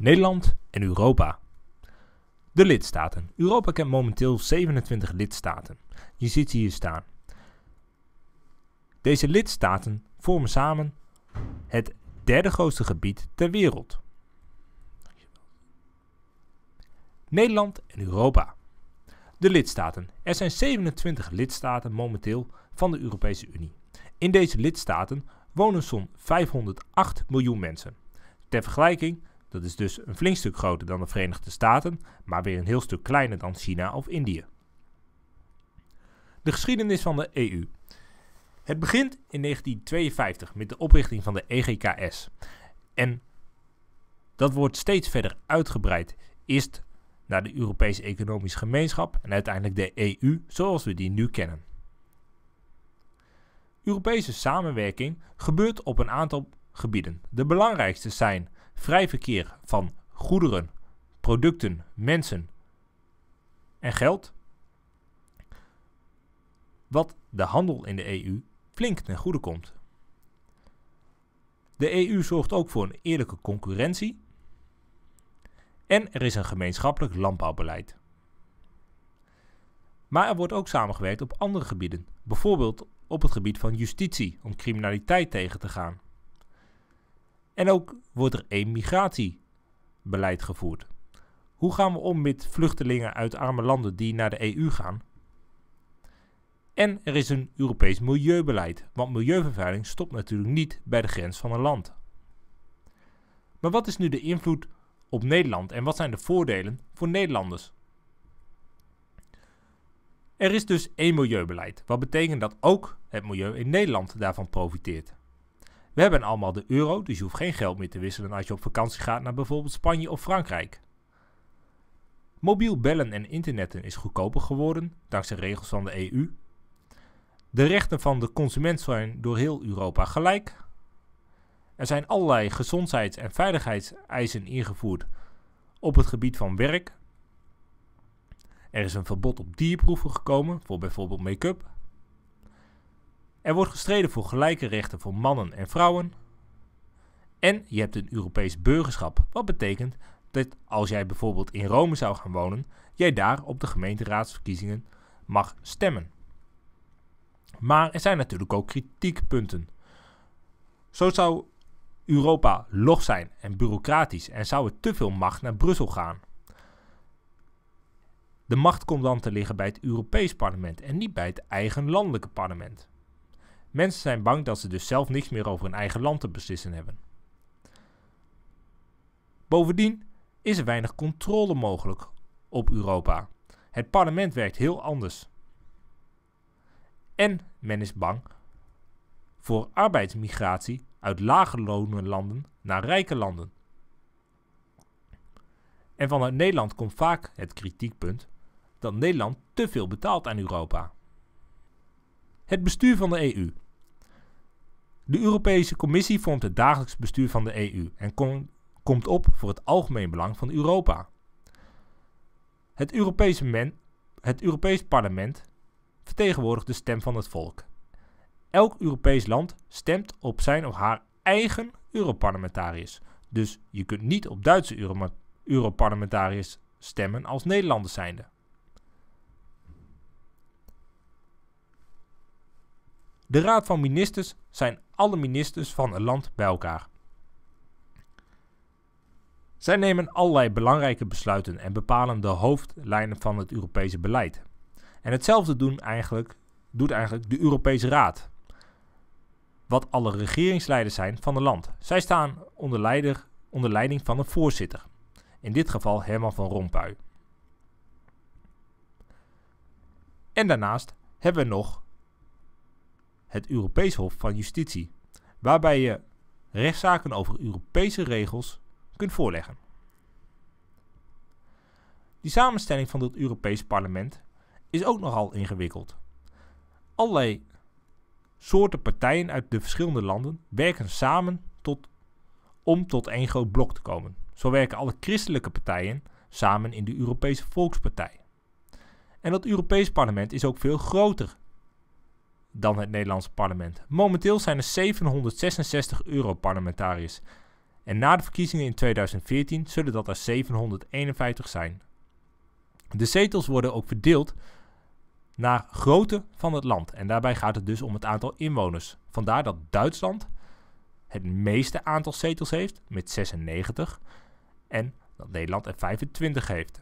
Nederland en Europa. De lidstaten. Europa kent momenteel 27 lidstaten. Je ziet ze hier staan. Deze lidstaten vormen samen het derde grootste gebied ter wereld. Nederland en Europa. De lidstaten. Er zijn 27 lidstaten momenteel van de Europese Unie. In deze lidstaten wonen zo'n 508 miljoen mensen. Ter vergelijking, dat is dus een flink stuk groter dan de Verenigde Staten, maar weer een heel stuk kleiner dan China of Indië. De geschiedenis van de EU. Het begint in 1952 met de oprichting van de EGKS. En dat wordt steeds verder uitgebreid. Eerst naar de Europese Economische Gemeenschap en uiteindelijk de EU zoals we die nu kennen. Europese samenwerking gebeurt op een aantal gebieden. De belangrijkste zijn vrij verkeer van goederen, producten, mensen en geld. Wat de handel in de EU flink ten goede komt. De EU zorgt ook voor een eerlijke concurrentie. En er is een gemeenschappelijk landbouwbeleid. Maar er wordt ook samengewerkt op andere gebieden, bijvoorbeeld op het gebied van justitie om criminaliteit tegen te gaan. En ook wordt er een migratiebeleid gevoerd. Hoe gaan we om met vluchtelingen uit arme landen die naar de EU gaan? En er is een Europees milieubeleid, want milieuvervuiling stopt natuurlijk niet bij de grens van een land. Maar wat is nu de invloed op Nederland en wat zijn de voordelen voor Nederlanders? Er is dus één milieubeleid, wat betekent dat ook het milieu in Nederland daarvan profiteert. We hebben allemaal de euro, dus je hoeft geen geld meer te wisselen als je op vakantie gaat naar bijvoorbeeld Spanje of Frankrijk. Mobiel bellen en internetten is goedkoper geworden dankzij regels van de EU. De rechten van de consument zijn door heel Europa gelijk. Er zijn allerlei gezondheids- en veiligheidseisen ingevoerd op het gebied van werk. Er is een verbod op dierproeven gekomen voor bijvoorbeeld make-up. Er wordt gestreden voor gelijke rechten voor mannen en vrouwen. En je hebt een Europees burgerschap, wat betekent dat als jij bijvoorbeeld in Rome zou gaan wonen, jij daar op de gemeenteraadsverkiezingen mag stemmen. Maar er zijn natuurlijk ook kritiekpunten. Zo zou Europa log zijn en bureaucratisch en zou er te veel macht naar Brussel gaan. De macht komt dan te liggen bij het Europees parlement en niet bij het eigen landelijke parlement. Mensen zijn bang dat ze dus zelf niks meer over hun eigen land te beslissen hebben. Bovendien is er weinig controle mogelijk op Europa. Het parlement werkt heel anders. En men is bang voor arbeidsmigratie uit lage landen naar rijke landen. En vanuit Nederland komt vaak het kritiekpunt dat Nederland te veel betaalt aan Europa. Het bestuur van de EU. De Europese Commissie vormt het dagelijks bestuur van de EU en komt op voor het algemeen belang van Europa. Het Europese, men, het Europees Parlement vertegenwoordigt de stem van het volk. Elk Europees land stemt op zijn of haar eigen Europarlementariërs. Dus je kunt niet op Duitse Europarlementariërs stemmen als Nederlanders zijnde. De Raad van Ministers zijn alle ministers van een land bij elkaar. Zij nemen allerlei belangrijke besluiten en bepalen de hoofdlijnen van het Europese beleid. En hetzelfde doen eigenlijk, doet eigenlijk de Europese Raad. Wat alle regeringsleiders zijn van een land. Zij staan onder, leider, onder leiding van een voorzitter. In dit geval Herman van Rompuy. En daarnaast hebben we nog het Europees Hof van Justitie, waarbij je rechtszaken over Europese regels kunt voorleggen. Die samenstelling van het Europees Parlement is ook nogal ingewikkeld. Allerlei soorten partijen uit de verschillende landen werken samen tot, om tot één groot blok te komen. Zo werken alle christelijke partijen samen in de Europese Volkspartij. En dat Europees Parlement is ook veel groter dan het Nederlandse parlement. Momenteel zijn er 766 Europarlementariërs En na de verkiezingen in 2014 zullen dat er 751 zijn. De zetels worden ook verdeeld naar grootte van het land. En daarbij gaat het dus om het aantal inwoners. Vandaar dat Duitsland het meeste aantal zetels heeft met 96 en dat Nederland er 25 heeft.